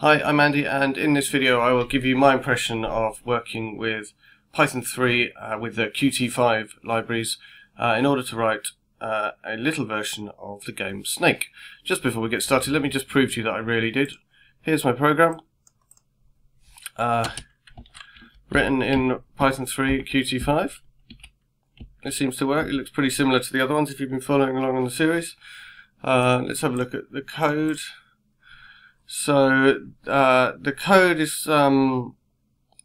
Hi, I'm Andy and in this video I will give you my impression of working with Python 3 uh, with the Qt5 libraries uh, in order to write uh, a little version of the game Snake. Just before we get started, let me just prove to you that I really did. Here's my program, uh, written in Python 3 Qt5. It seems to work. It looks pretty similar to the other ones if you've been following along in the series. Uh, let's have a look at the code. So uh, the code is um,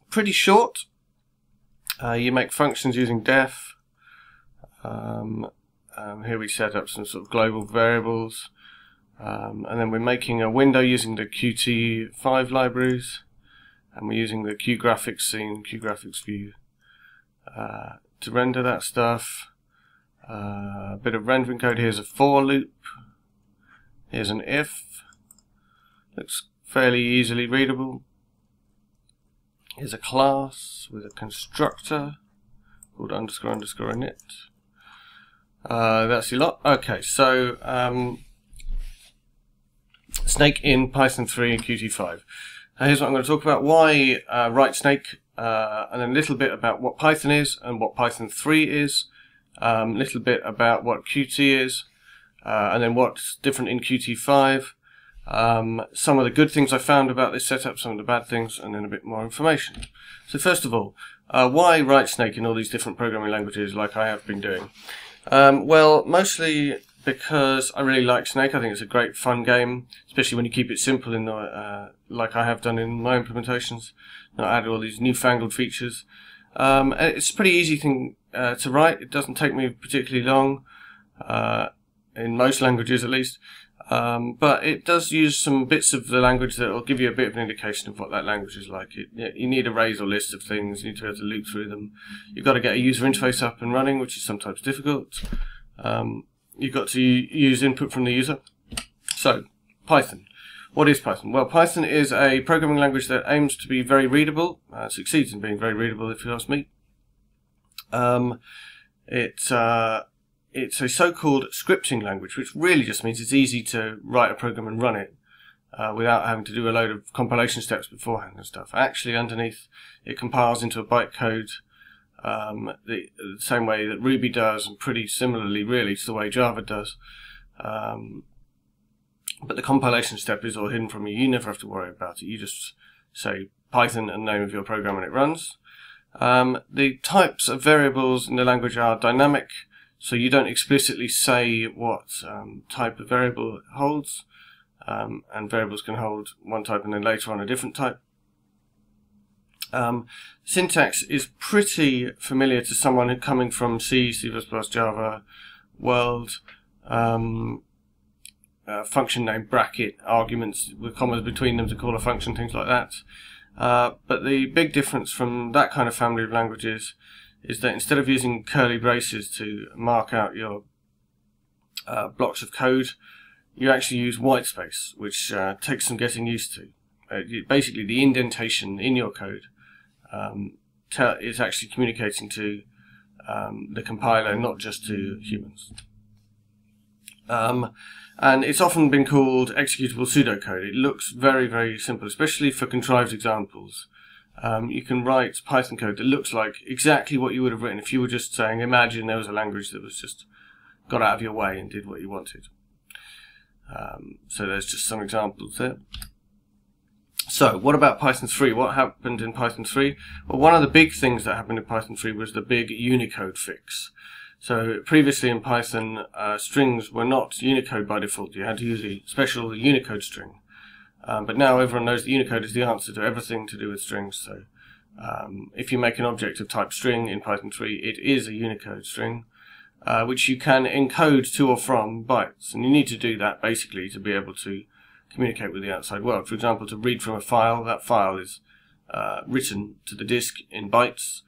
pretty short. Uh, you make functions using def. Um, um, here we set up some sort of global variables. Um, and then we're making a window using the Qt5 libraries. And we're using the QGraphics scene, QGraphics view uh, to render that stuff. Uh, a bit of rendering code. Here's a for loop. Here's an if. Looks fairly easily readable. Here's a class with a constructor called underscore underscore init. Uh, that's a lot. Okay, so um, Snake in Python 3 and Qt5. Now here's what I'm going to talk about. Why uh, write Snake, uh, and then a little bit about what Python is and what Python 3 is. A um, little bit about what Qt is, uh, and then what's different in Qt5 um, some of the good things I found about this setup, some of the bad things, and then a bit more information. So first of all, uh, why write Snake in all these different programming languages like I have been doing? Um, well, mostly because I really like Snake. I think it's a great fun game, especially when you keep it simple in the, uh, like I have done in my implementations, not add all these newfangled features. Um, it's a pretty easy thing uh, to write. It doesn't take me particularly long, uh, in most languages at least. Um, but it does use some bits of the language that will give you a bit of an indication of what that language is like. It, you need arrays or lists of things, you need to be able to loop through them. You've got to get a user interface up and running, which is sometimes difficult. Um, you've got to use input from the user. So, Python. What is Python? Well, Python is a programming language that aims to be very readable, uh, succeeds in being very readable if you ask me. Um, it, uh, it's a so-called scripting language, which really just means it's easy to write a program and run it uh, without having to do a load of compilation steps beforehand and stuff. Actually, underneath, it compiles into a bytecode um, the, the, same way that Ruby does, and pretty similarly, really, to the way Java does. Um, but the compilation step is all hidden from you. You never have to worry about it. You just say Python and name of your program and it runs. Um, the types of variables in the language are dynamic, so you don't explicitly say what um, type of variable it holds, um, and variables can hold one type and then later on a different type. Um, syntax is pretty familiar to someone coming from C, C++, Java world. Uh, function name bracket arguments with commas between them to call a function, things like that. Uh, but the big difference from that kind of family of languages is that instead of using curly braces to mark out your uh, blocks of code, you actually use white space, which uh, takes some getting used to. Uh, basically, the indentation in your code um, is actually communicating to um, the compiler, not just to humans. Um, and it's often been called executable pseudocode. It looks very, very simple, especially for contrived examples um, you can write Python code that looks like exactly what you would have written if you were just saying, imagine there was a language that was just got out of your way and did what you wanted. Um, so there's just some examples there. So, what about Python 3? What happened in Python 3? Well, one of the big things that happened in Python 3 was the big Unicode fix. So, previously in Python, uh, strings were not Unicode by default. You had to use a special Unicode string. Um, but now everyone knows that Unicode is the answer to everything to do with strings. So um, if you make an object of type string in Python 3, it is a Unicode string, uh, which you can encode to or from bytes. And you need to do that basically to be able to communicate with the outside world. For example, to read from a file, that file is uh, written to the disk in bytes.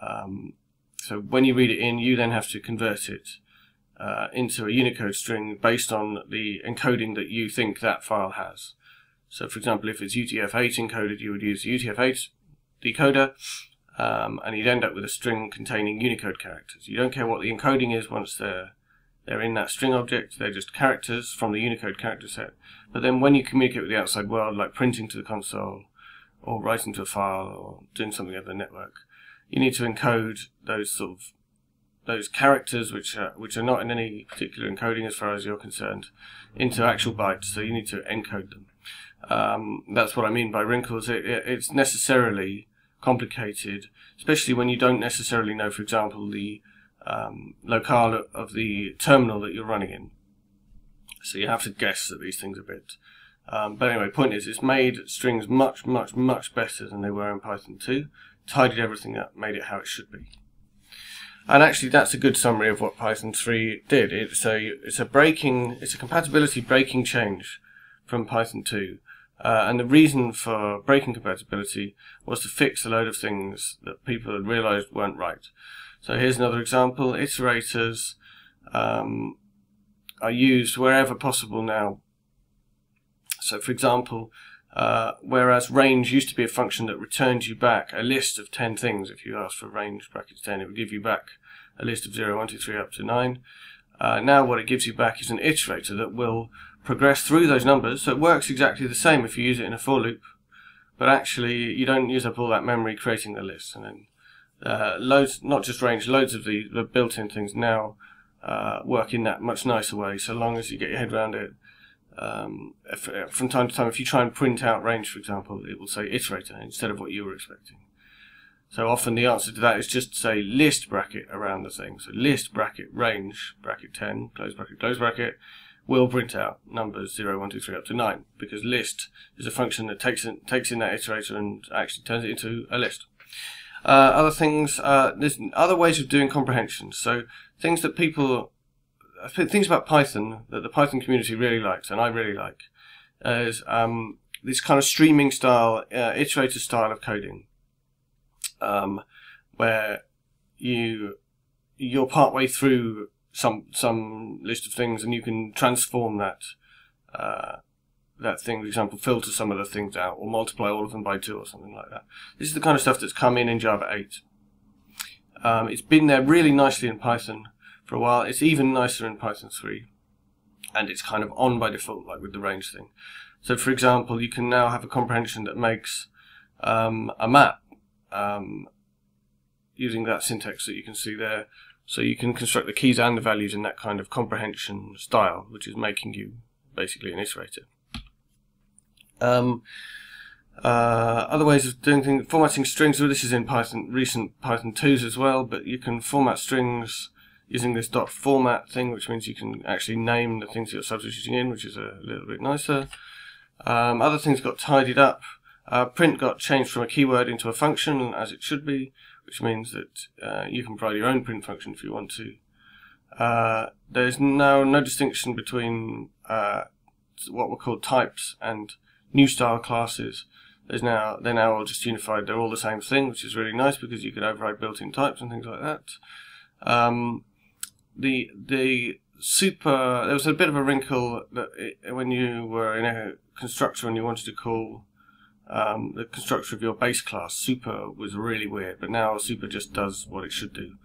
Um, so when you read it in, you then have to convert it uh, into a Unicode string based on the encoding that you think that file has. So for example, if it's UTF-8 encoded, you would use the UTF-8 decoder, um, and you'd end up with a string containing Unicode characters. You don't care what the encoding is once they're, they're in that string object, they're just characters from the Unicode character set. But then when you communicate with the outside world, like printing to the console, or writing to a file, or doing something over the network, you need to encode those sort of those characters, which are, which are not in any particular encoding as far as you're concerned, into actual bytes. So you need to encode them. Um, that's what I mean by wrinkles. It, it, it's necessarily complicated, especially when you don't necessarily know, for example, the um, locale of the terminal that you're running in. So you have to guess at these things a bit. Um, but anyway, point is, it's made strings much, much, much better than they were in Python 2. Tidied everything up, made it how it should be. And actually, that's a good summary of what Python 3 did. It's a, it's a breaking, it's a compatibility breaking change from Python 2. Uh, and the reason for breaking compatibility was to fix a load of things that people had realized weren't right. So here's another example. Iterators um, are used wherever possible now. So for example, uh, whereas range used to be a function that returned you back a list of 10 things, if you asked for range brackets 10, it would give you back a list of 0, 1, 2, 3 up to 9. Uh, now what it gives you back is an iterator that will progress through those numbers. So it works exactly the same if you use it in a for loop, but actually you don't use up all that memory creating the list. And then uh, loads, not just range, loads of the, the built-in things now uh, work in that much nicer way, so long as you get your head around it. Um, if, uh, from time to time, if you try and print out range, for example, it will say iterator instead of what you were expecting. So often the answer to that is just say list bracket around the thing. So list bracket range bracket 10, close bracket, close bracket, will print out numbers 0, 1, 2, 3 up to 9 because list is a function that takes in, takes in that iterator and actually turns it into a list. Uh, other things, uh, there's other ways of doing comprehension. So things that people, things about Python that the Python community really likes, and I really like, is um, this kind of streaming style, uh, iterator style of coding, um, where you you're partway through some some list of things, and you can transform that uh, that thing, for example, filter some of the things out or multiply all of them by two or something like that. This is the kind of stuff that's come in in Java 8. Um, it's been there really nicely in Python for a while. It's even nicer in Python 3. And it's kind of on by default, like with the range thing. So, for example, you can now have a comprehension that makes um, a map um, using that syntax that you can see there. So you can construct the keys and the values in that kind of comprehension style, which is making you basically an iterator. Um, uh, other ways of doing things, formatting strings. So this is in Python, recent Python 2s as well, but you can format strings using this dot format thing, which means you can actually name the things you're substituting in, which is a little bit nicer. Um, other things got tidied up. Uh, print got changed from a keyword into a function, as it should be, which means that uh, you can provide your own print function if you want to. Uh, there's now no distinction between uh, what were called types and new style classes. There's now they're now all just unified. They're all the same thing, which is really nice because you can override built-in types and things like that. Um, the the super there was a bit of a wrinkle that it, when you were in a constructor and you wanted to call um, the construction of your base class super was really weird. But now super just does what it should do.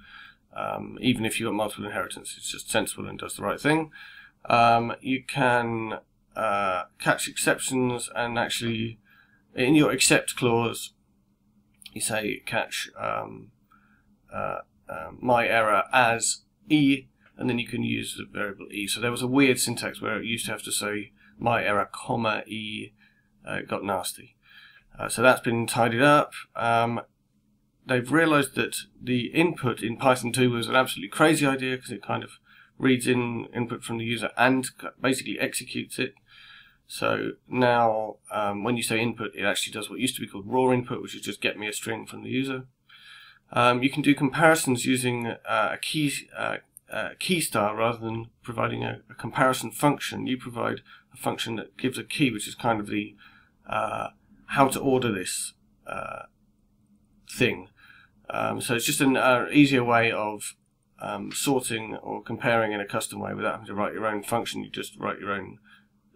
Um, even if you've got multiple inheritance, it's just sensible and does the right thing. Um, you can uh, catch exceptions and actually in your except clause you say catch um, uh, uh, my error as e and then you can use the variable e so there was a weird syntax where it used to have to say my error comma e uh, got nasty uh, so that's been tidied up um, they've realized that the input in Python 2 was an absolutely crazy idea because it kind of reads in input from the user and basically executes it so now, um, when you say input, it actually does what used to be called raw input, which is just get me a string from the user. Um, you can do comparisons using uh, a key uh, key star rather than providing a, a, comparison function. You provide a function that gives a key, which is kind of the uh, how to order this uh, thing. Um, so it's just an uh, easier way of um, sorting or comparing in a custom way without having to write your own function. You just write your own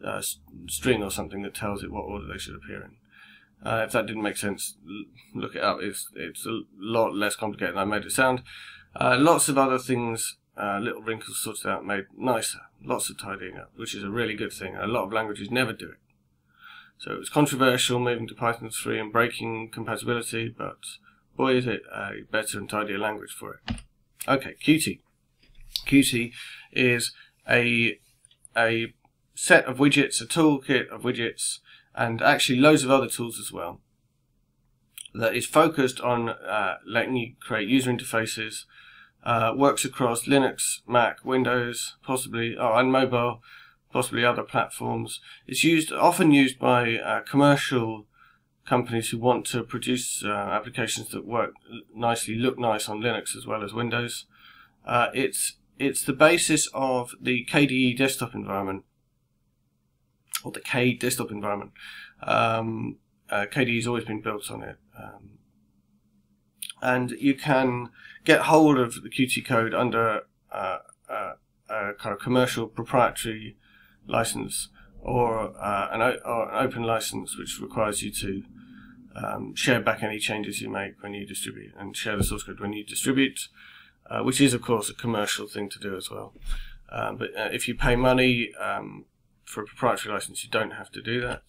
uh, string or something that tells it what order they should appear in. Uh, if that didn't make sense, look it up. It's it's a lot less complicated than I made it sound. Uh, lots of other things uh, little wrinkles sorted out, made nicer. Lots of tidying up, which is a really good thing. A lot of languages never do it. So it was controversial moving to Python 3 and breaking compatibility, but boy is it a better and tidier language for it. Okay, Qt. Qt is a a set of widgets, a toolkit of widgets, and actually loads of other tools as well that is focused on uh, letting you create user interfaces, uh, works across Linux, Mac, Windows, possibly, oh, and mobile, possibly other platforms. It's used often used by uh, commercial companies who want to produce uh, applications that work nicely, look nice on Linux as well as Windows. Uh, it's it's the basis of the KDE desktop environment, or the K desktop environment. Um, uh, KDE has always been built on it. Um, and you can get hold of the Qt code under uh, uh, a kind of commercial proprietary license or, uh, an, or an open license, which requires you to um, share back any changes you make when you distribute and share the source code when you distribute, uh, which is, of course, a commercial thing to do as well. Um, but uh, if you pay money um, for a proprietary license, you don't have to do that.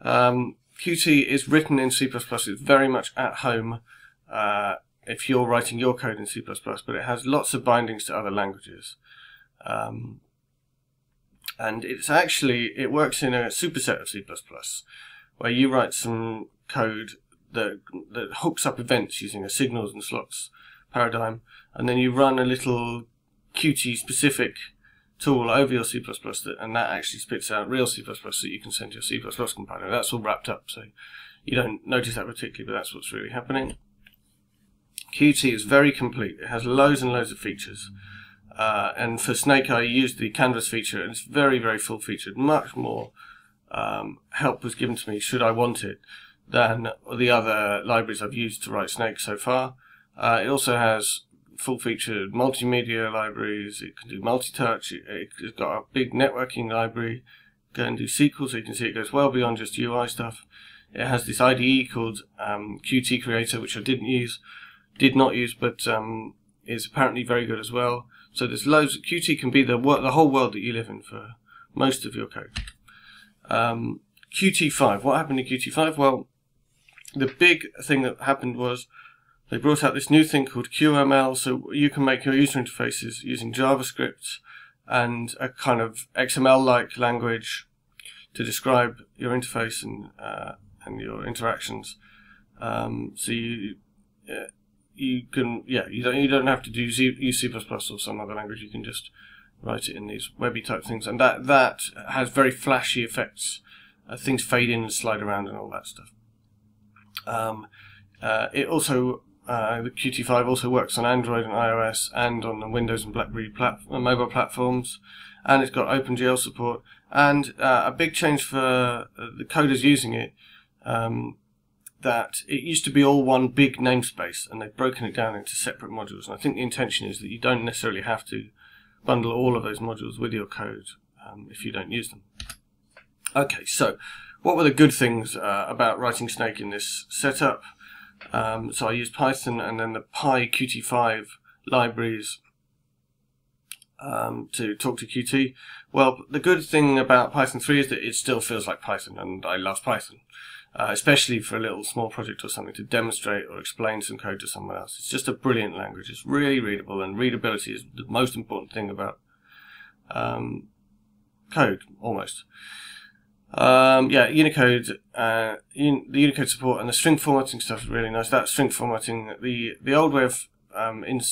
Um, Qt is written in C++. It's very much at home uh, if you're writing your code in C++, but it has lots of bindings to other languages. Um, and it's actually, it works in a superset of C++, where you write some code that, that hooks up events using a signals and slots paradigm, and then you run a little Qt specific tool over your C++, that, and that actually spits out real C++ so you can send to your C++ compiler. That's all wrapped up, so you don't notice that particularly, but that's what's really happening. Qt is very complete. It has loads and loads of features. Uh, and for Snake, I used the Canvas feature, and it's very, very full featured. Much more um, help was given to me, should I want it, than the other libraries I've used to write Snake so far. Uh, it also has full-featured multimedia libraries. It can do multi-touch. It, has got a big networking library. Go and do SQL, so you can see it goes well beyond just UI stuff. It has this IDE called um, Qt Creator, which I didn't use, did not use, but um, is apparently very good as well. So there's loads. Qt can be the the whole world that you live in for most of your code. Um, Qt5. What happened in Qt5? Well, the big thing that happened was they brought out this new thing called QML, so you can make your user interfaces using JavaScript and a kind of XML-like language to describe your interface and uh, and your interactions. Um, so you uh, you can yeah you don't you don't have to do use C++ or some other language. You can just write it in these webby type things, and that that has very flashy effects. Uh, things fade in and slide around and all that stuff. Um, uh, it also uh, the Qt5 also works on Android and iOS and on the Windows and BlackBerry plat- uh, mobile platforms, and it's got OpenGL support. And uh, a big change for uh, the coders using it, um, that it used to be all one big namespace, and they've broken it down into separate modules. And I think the intention is that you don't necessarily have to bundle all of those modules with your code um, if you don't use them. Okay, so what were the good things uh, about writing Snake in this setup? Um, so I used Python and then the PyQt5 libraries um, to talk to Qt. Well, the good thing about Python 3 is that it still feels like Python, and I love Python. Uh, especially for a little small project or something to demonstrate or explain some code to someone else. It's just a brilliant language. It's really readable, and readability is the most important thing about um, code, almost. Um, yeah, Unicode, uh, un- the Unicode support and the string formatting stuff is really nice. That string formatting, the the old way of um, in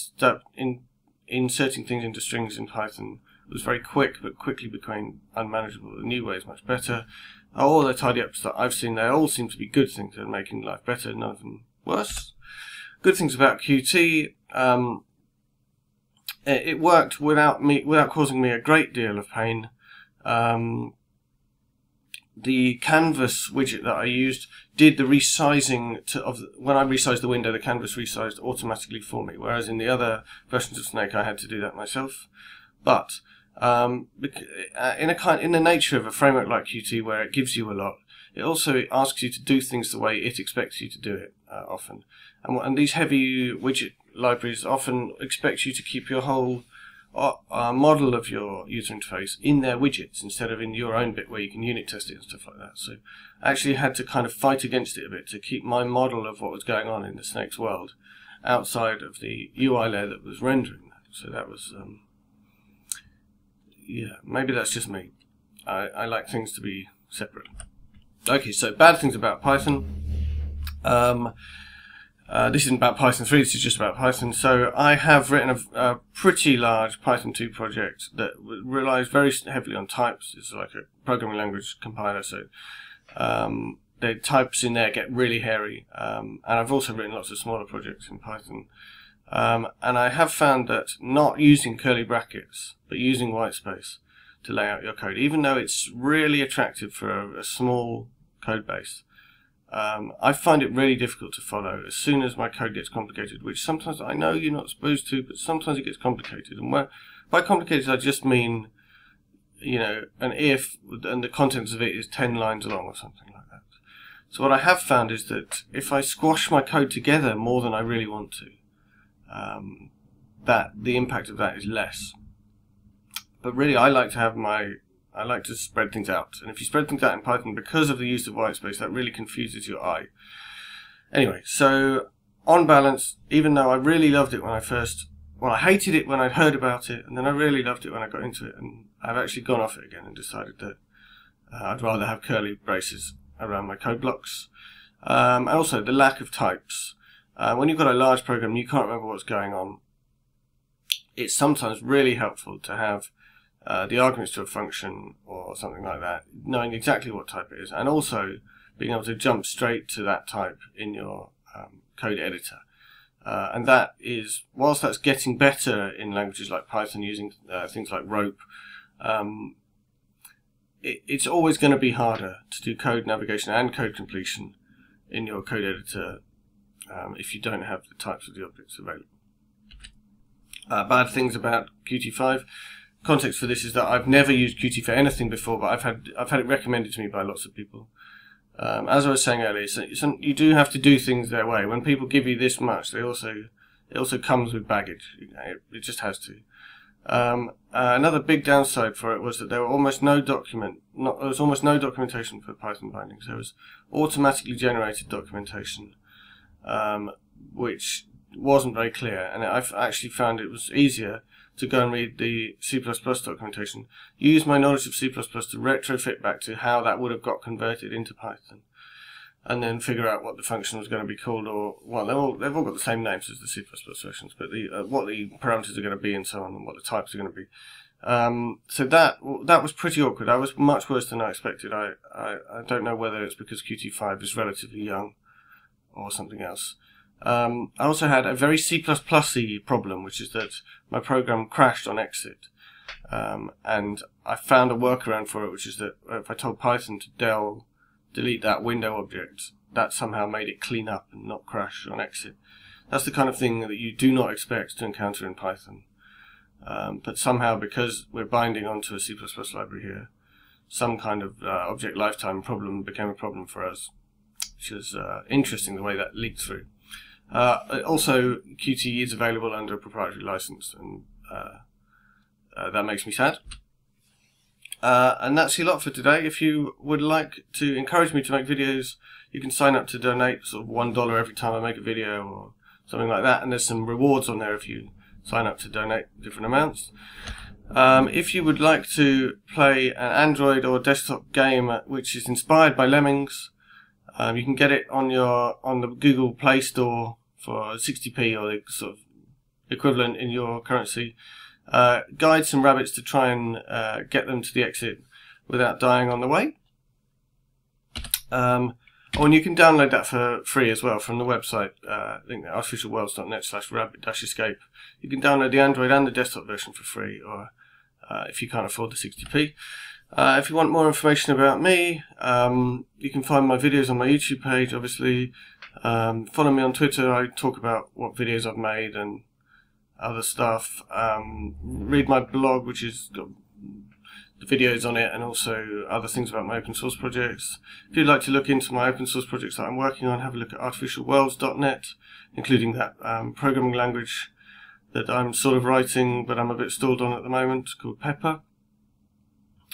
inserting things into strings in Python was very quick, but quickly became unmanageable. The new way is much better. All the tidy ups that I've seen they all seem to be good things that are making life better, none of them worse. Good things about Qt. Um, it, it, worked without me, without causing me a great deal of pain. Um, the canvas widget that I used did the resizing to, of when I resized the window, the canvas resized automatically for me. Whereas in the other versions of Snake, I had to do that myself. But um, uh, in a kind, in the nature of a framework like Qt, where it gives you a lot, it also asks you to do things the way it expects you to do it uh, often. And, and these heavy widget libraries often expect you to keep your whole a model of your user interface in their widgets instead of in your own bit where you can unit test it and stuff like that. So I actually had to kind of fight against it a bit to keep my model of what was going on in the Snakes world outside of the UI layer that was rendering that. So that was, um, yeah, maybe that's just me. I, I like things to be separate. Okay, so bad things about Python. Um, uh, this isn't about Python 3, this is just about Python. So I have written a, a pretty large Python 2 project that relies very heavily on types. It's like a programming language compiler, so um, the types in there get really hairy. Um, and I've also written lots of smaller projects in Python. Um, and I have found that not using curly brackets, but using whitespace to lay out your code, even though it's really attractive for a, a small code base, um, I find it really difficult to follow as soon as my code gets complicated, which sometimes I know you're not supposed to, but sometimes it gets complicated. And where, by complicated, I just mean, you know, an if and the contents of it is 10 lines long or something like that. So what I have found is that if I squash my code together more than I really want to, um, that the impact of that is less. But really, I like to have my I like to spread things out. And if you spread things out in Python, because of the use of whitespace, that really confuses your eye. Anyway, so on balance, even though I really loved it when I first, well, I hated it when I'd heard about it, and then I really loved it when I got into it, and I've actually gone off it again and decided that uh, I'd rather have curly braces around my code blocks. Um, and also the lack of types. Uh, when you've got a large program, you can't remember what's going on. It's sometimes really helpful to have uh, the arguments to a function or something like that, knowing exactly what type it is, and also being able to jump straight to that type in your um, code editor. Uh, and that is, whilst that's getting better in languages like Python using uh, things like rope, um, it, it's always going to be harder to do code navigation and code completion in your code editor um, if you don't have the types of the objects available. Uh, bad things about Qt5 context for this is that I've never used Qt for anything before, but I've had I've had it recommended to me by lots of people. Um, as I was saying earlier, so, so you do have to do things their way. When people give you this much, they also it also comes with baggage. It, it just has to. Um, uh, another big downside for it was that there were almost no document, not, there was almost no documentation for Python bindings. There was automatically generated documentation, um, which wasn't very clear, and I've actually found it was easier to go and read the C++ documentation, use my knowledge of C++ to retrofit back to how that would have got converted into Python, and then figure out what the function was going to be called, or well, they've all, they've all got the same names as the C++ versions, but the uh, what the parameters are going to be and so on, and what the types are going to be. Um, so that that was pretty awkward. I was much worse than I expected. I, I, I don't know whether it's because Qt5 is relatively young or something else. Um, I also had a very C++ problem, which is that my program crashed on exit. Um, and I found a workaround for it, which is that if I told Python to del delete that window object, that somehow made it clean up and not crash on exit. That's the kind of thing that you do not expect to encounter in Python. Um, but somehow, because we're binding onto a C++ library here, some kind of uh, object lifetime problem became a problem for us, which is uh, interesting the way that leaked through. Uh, also, Qt is available under a proprietary license, and uh, uh, that makes me sad. Uh, and that's a lot for today. If you would like to encourage me to make videos, you can sign up to donate sort of one dollar every time I make a video or something like that. And there's some rewards on there if you sign up to donate different amounts. Um, if you would like to play an Android or desktop game which is inspired by Lemmings, um, you can get it on your on the Google Play Store for 60p or the sort of equivalent in your currency. Uh, guide some rabbits to try and uh, get them to the exit without dying on the way. Um, oh, and you can download that for free as well from the website, uh, I think artificialworlds.net slash rabbit-escape. You can download the Android and the desktop version for free, or uh, if you can't afford the 60p. Uh, if you want more information about me, um, you can find my videos on my YouTube page, obviously. Um, follow me on Twitter. I talk about what videos I've made and other stuff. Um, read my blog, which has got the videos on it and also other things about my open source projects. If you'd like to look into my open source projects that I'm working on, have a look at artificialworlds.net, including that um, programming language that I'm sort of writing, but I'm a bit stalled on at the moment, called Pepper.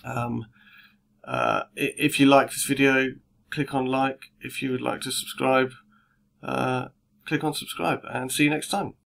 Um, uh, if you like this video, click on like. If you would like to subscribe, uh, click on subscribe, and see you next time.